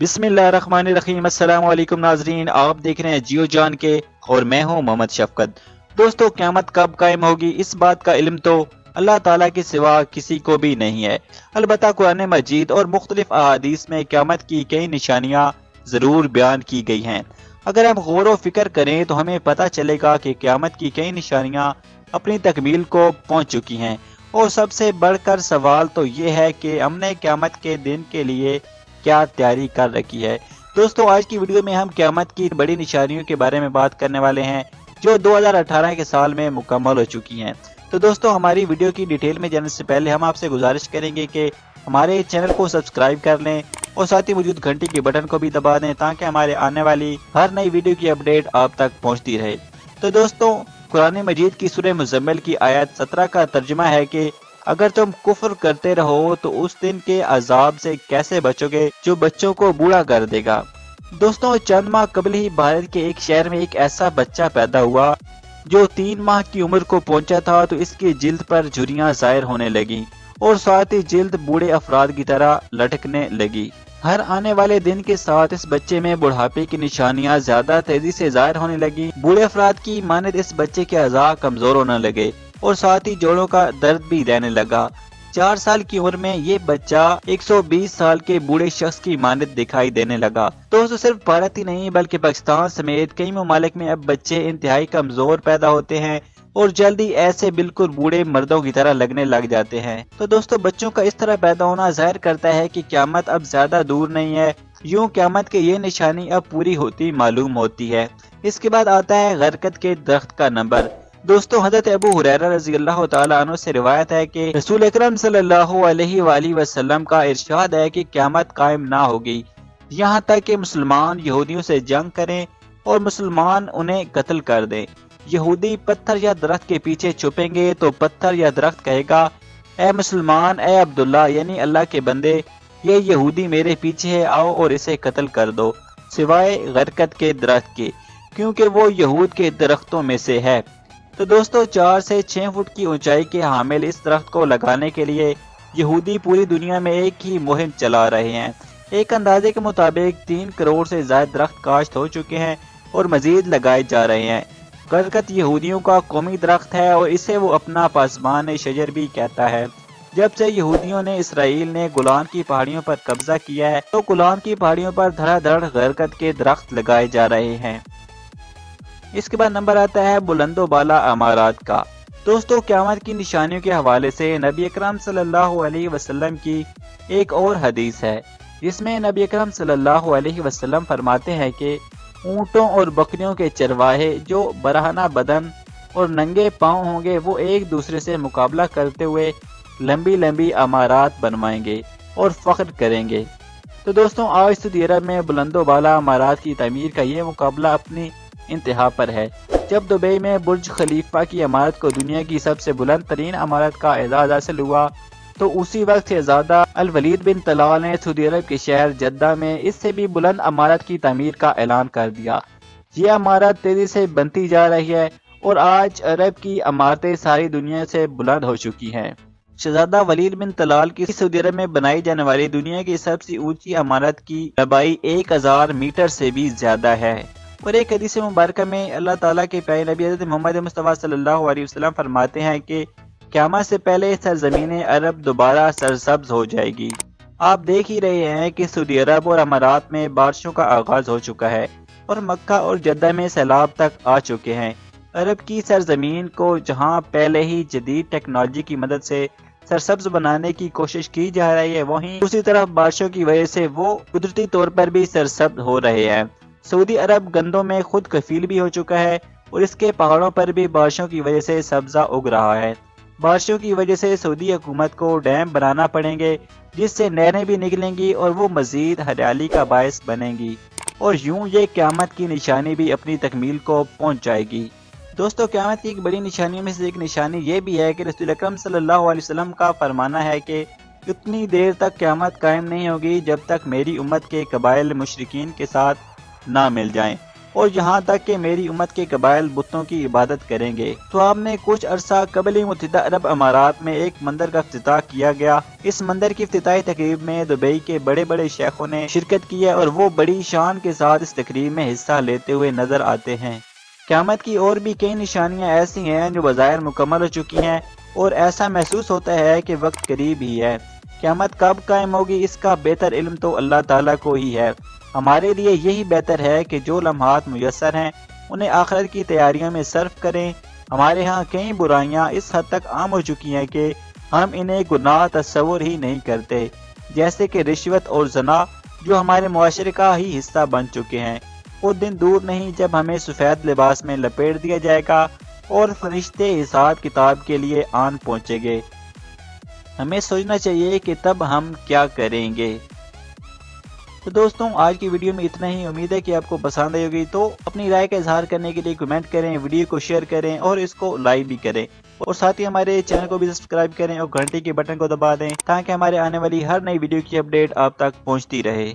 بسم اللہ الرحمن الرحیم، السلام علیکم ناظرین، آپ دیکھ رہے ہیں جیو جان کے اور میں ہوں محمد شفقت۔ دوستو، قیامت کب قائم ہوگی؟ اس بات کا علم تو اللہ تعالیٰ کے سوا کسی کو بھی نہیں ہے۔ البتہ قرآن مجید اور مختلف احادیث میں قیامت کی کئی نشانیاں ضرور بیان کی گئی ہیں۔ اگر ہم غور و فکر کریں تو ہمیں پتہ چلے گا کہ قیامت کی کئی نشانیاں اپنی تکمیل کو پہنچ چکی ہیں۔ اور سب سے بڑھ کر سوال تو یہ ہے کہ ہم نے قیامت کے دن کے لیے کیا تیاری کر رکھی ہے۔ دوستو، آج کی ویڈیو میں ہم قیامت کی بڑی نشانیوں کے بارے میں بات کرنے والے ہیں، جو دو ہزار اٹھارہ کے سال میں مکمل ہو چکی ہیں۔ تو دوستو، ہماری ویڈیو کی ڈیٹیل میں جانے سے پہلے ہم آپ سے گزارش کریں گے کہ ہمارے چینل کو سبسکرائب کر لیں اور ساتھ ہی موجود گھنٹی کے بٹن کو بھی دبا دیں تاکہ ہمارے آنے والی ہر نئی ویڈیو کی اپڈیٹ آپ تک پہنچتی رہے۔ تو دوستو، قرآن مجید کی سورہ مزمل کی آیت سترہ کا ترجمہ ہے کہ اگر تم کفر کرتے رہو تو اس دن کے عذاب سے کیسے بچو گے جو بچوں کو بوڑھا کر دے گا؟ دوستوں چند ماہ قبل ہی بھارت کے ایک شہر میں ایک ایسا بچہ پیدا ہوا جو تین ماہ کی عمر کو پہنچا تھا تو اس کی جلد پر جھریاں ظاہر ہونے لگی اور ساتھ ہی جلد بوڑھے افراد کی طرح لٹکنے لگی۔ ہر آنے والے دن کے ساتھ اس بچے میں بڑھاپے کی نشانیاں زیادہ تیزی سے ظاہر ہونے لگی بوڑھے افراد کی مانت اس بچے کے اعضاء کمزور ہونے لگے۔ اور ساتھ ہی جوڑوں کا درد بھی رہنے لگا۔ چار سال کی عمر میں یہ بچہ ایک سو بیس سال کے بوڑھے شخص کی مانت دکھائی دینے لگا۔ تو صرف بھارت ہی نہیں بلکہ پاکستان سمیت کئی ممالک میں اب بچے انتہائی کمزور پیدا ہوتے ہیں اور جلدی ایسے بالکل بوڑھے مردوں کی طرح لگنے لگ جاتے ہیں۔ تو دوستو، بچوں کا اس طرح پیدا ہونا ظاہر کرتا ہے کہ قیامت اب زیادہ دور نہیں ہے۔ یوں قیامت کے یہ نشانی اب پوری ہوتی معلوم ہوتی ہے۔ اس کے بعد آتا ہے غرکت کے درخت کا نمبر۔ دوستو، حضرت ابو حریرہ رضی اللہ تعالیٰ عنہ سے روایت ہے کہ رسول اکرم صلی اللہ علیہ وآلہ وسلم کا ارشاد ہے کہ قیامت قائم نہ ہوگی۔ یہاں تک کہ مسلمان یہودیوں سے جنگ کریں اور مسلمان انہیں قتل کر دیں۔ یہودی پتھر یا درخت کے پیچھے چھپیں گے تو پتھر یا درخت کہے گا، اے مسلمان، اے عبداللہ یعنی اللہ کے بندے، یہ یہودی میرے پیچھے ہے، آؤ اور اسے قتل کر دو، سوائے غرکت کے درخت کے، کیونکہ وہ یہود کے درختوں میں سے ہے۔ تو دوستو، چار سے چھ فٹ کی اونچائی کے حامل اس درخت کو لگانے کے لیے یہودی پوری دنیا میں ایک ہی مہم چلا رہے ہیں۔ ایک اندازے کے مطابق تین کروڑ سے زائد درخت کاشت ہو چکے ہیں اور مزید لگائے جا رہے ہیں۔ گرکت یہودیوں کا قومی درخت ہے اور اسے وہ اپنا پاسبان شجر بھی کہتا ہے۔ جب سے یہودیوں نے اسرائیل نے گلان کی پہاڑیوں پر قبضہ کیا ہے، تو گلان کی پہاڑیوں پر دھڑا دھڑ غرکت کے درخت لگائے جا رہے ہیں۔ اس کے بعد نمبر آتا ہے بلند و بالا امارات کا۔ دوستو، قیامت کی نشانیوں کے حوالے سے نبی اکرم صلی اللہ علیہ وسلم کی ایک اور حدیث ہے، جس میں نبی اکرم صلی اللہ علیہ وسلم فرماتے ہیں کہ اونٹوں اور بکریوں کے چرواہے جو برہنہ بدن اور ننگے پاؤں ہوں گے، وہ ایک دوسرے سے مقابلہ کرتے ہوئے لمبی لمبی امارات بنوائیں گے اور فخر کریں گے۔ تو دوستوں آج سعودی عرب میں بلند و بالا امارات کی تعمیر کا یہ مقابلہ اپنی انتہا پر ہے۔ جب دبئی میں برج خلیفہ کی عمارت کو دنیا کی سب سے بلند ترین عمارت کا اعزاز حاصل ہوا، تو اسی وقت شہزادہ الولید بن طلال نے سعودی عرب کے شہر جدہ میں اس سے بھی بلند عمارت کی تعمیر کا اعلان کر دیا۔ یہ عمارت تیزی سے بنتی جا رہی ہے اور آج عرب کی عمارتیں ساری دنیا سے بلند ہو چکی ہیں۔ شہزادہ ولید بن طلال کی سعودی عرب میں بنائی جانے والی دنیا کی سب سے اونچی عمارت کی لمبائی ایک ہزار میٹر سے بھی زیادہ ہے۔ اور ایک حدیث مبارکہ میں اللہ تعالیٰ کے پیارے نبی حضرت محمد مصطفیٰ صلی اللہ علیہ وسلم فرماتے ہیں کہ قیامت سے پہلے سرزمین عرب دوبارہ سرسبز ہو جائے گی۔ آپ دیکھ ہی رہے ہیں کہ سعودی عرب اور امارات میں بارشوں کا آغاز ہو چکا ہے اور مکہ اور جدہ میں سیلاب تک آ چکے ہیں۔ عرب کی سرزمین کو جہاں پہلے ہی جدید ٹیکنالوجی کی مدد سے سرسبز بنانے کی کوشش کی جا رہی ہے، وہیں دوسری طرف بارشوں کی وجہ سے وہ قدرتی طور پر بھی سرسبز ہو رہے ہیں۔ سعودی عرب گندوں میں خود کفیل بھی ہو چکا ہے اور اس کے پہاڑوں پر بھی بارشوں کی وجہ سے سبزہ اگ رہا ہے۔ بارشوں کی وجہ سے سعودی حکومت کو ڈیم بنانا پڑیں گے، جس سے نہریں بھی نکلیں گی اور وہ مزید ہریالی کا باعث بنیں گی۔ اور یوں یہ قیامت کی نشانی بھی اپنی تکمیل کو پہنچ جائے گی۔ دوستو، قیامت کی ایک بڑی نشانیوں میں سے ایک نشانی یہ بھی ہے کہ رسول اکرم صلی اللہ علیہ وسلم کا فرمانا ہے کہ اتنی دیر تک قیامت قائم نہیں ہوگی جب تک میری امت کے قبائل مشرقین کے ساتھ نہ مل جائیں۔ اور یہاں تک کہ میری امت کے قبائل بتوں کی عبادت کریں گے۔ تو آپ نے کچھ عرصہ قبل متحدہ عرب امارات میں ایک مندر کا افتتاح کیا گیا۔ اس مندر کی افتتاحی تقریب میں دبئی کے بڑے بڑے شیخوں نے شرکت کی ہے اور وہ بڑی شان کے ساتھ اس تقریب میں حصہ لیتے ہوئے نظر آتے ہیں۔ قیامت کی اور بھی کئی نشانیاں ایسی ہیں جو بظاہر مکمل ہو چکی ہیں اور ایسا محسوس ہوتا ہے کہ وقت قریب ہی ہے۔ قیامت کب قائم ہوگی اس کا بہتر علم تو اللہ تعالیٰ کو ہی ہے۔ ہمارے لیے یہی بہتر ہے کہ جو لمحات میسر ہیں، انہیں آخرت کی تیاریوں میں صرف کریں۔ ہمارے ہاں کئی برائیاں اس حد تک عام ہو چکی ہیں کہ ہم انہیں گناہ، تصور ہی نہیں کرتے۔ جیسے کہ رشوت اور زنا، جو ہمارے معاشرے کا ہی حصہ بن چکے ہیں۔ وہ دن دور نہیں جب ہمیں سفید لباس میں لپیٹ دیا جائے گا اور فرشتے حساب کتاب کے لیے آن پہنچے گے ہمیں سوچنا چاہیے کہ تب ہم کیا کریں گے۔ تو دوستوں، آج کی ویڈیو میں اتنا ہی۔ امید ہے کہ آپ کو پسند آئی ہوگی۔ تو اپنی رائے کا اظہار کرنے کے لیے کمنٹ کریں، ویڈیو کو شیئر کریں اور اس کو لائک بھی کریں۔ اور ساتھ ہی ہمارے چینل کو بھی سبسکرائب کریں اور گھنٹی کے بٹن کو دبا دیں تاکہ ہمارے آنے والی ہر نئی ویڈیو کی اپڈیٹ آپ تک پہنچتی رہے۔